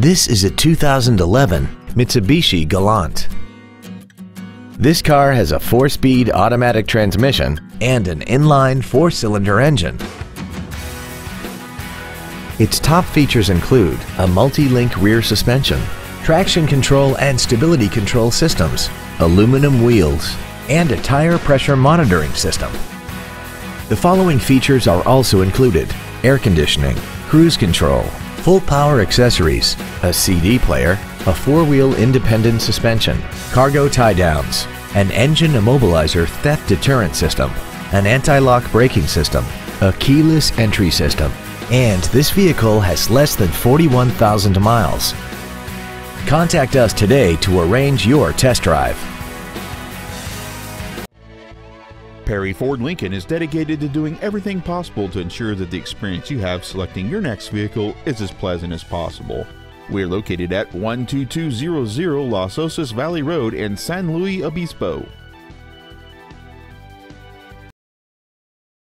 This is a 2011 Mitsubishi Galant. This car has a 4-speed automatic transmission and an inline 4-cylinder engine. Its top features include a multi-link rear suspension, traction control and stability control systems, aluminum wheels, and a tire pressure monitoring system. The following features are also included air conditioning, cruise control, full power accessories, a CD player, a four-wheel independent suspension, cargo tie-downs, an engine immobilizer theft deterrent system, an anti-lock braking system, a keyless entry system, and this vehicle has less than 41,000 miles. Contact us today to arrange your test drive. Perry Ford Lincoln is dedicated to doing everything possible to ensure that the experience you have selecting your next vehicle is as pleasant as possible. We're located at 12200 Los Osos Valley Road in San Luis Obispo.